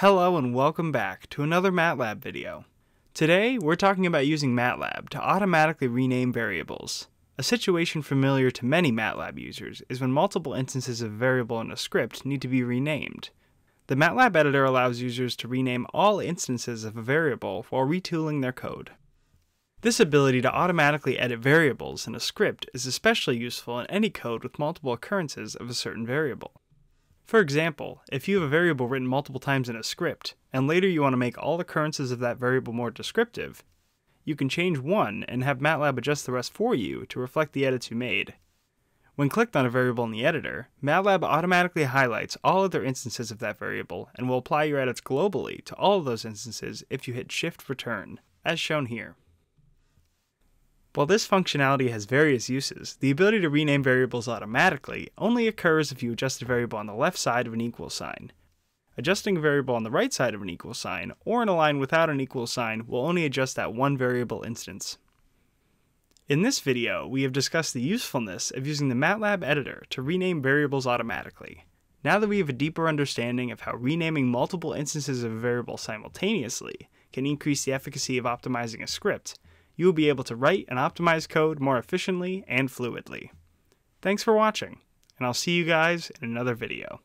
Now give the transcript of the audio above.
Hello and welcome back to another MATLAB video. Today, we're talking about using MATLAB to automatically rename variables. A situation familiar to many MATLAB users is when multiple instances of a variable in a script need to be renamed. The MATLAB editor allows users to rename all instances of a variable while retooling their code. This ability to automatically edit variables in a script is especially useful in any code with multiple occurrences of a certain variable. For example, if you have a variable written multiple times in a script, and later you want to make all occurrences of that variable more descriptive, you can change one and have MATLAB adjust the rest for you to reflect the edits you made. When clicked on a variable in the editor, MATLAB automatically highlights all other instances of that variable and will apply your edits globally to all of those instances if you hit Shift Return, as shown here. While this functionality has various uses, the ability to rename variables automatically only occurs if you adjust a variable on the left side of an equal sign. Adjusting a variable on the right side of an equal sign, or in a line without an equal sign, will only adjust that one variable instance. In this video, we have discussed the usefulness of using the MATLAB editor to rename variables automatically. Now that we have a deeper understanding of how renaming multiple instances of a variable simultaneously can increase the efficacy of optimizing a script, you will be able to write and optimize code more efficiently and fluidly. Thanks for watching, and I'll see you guys in another video.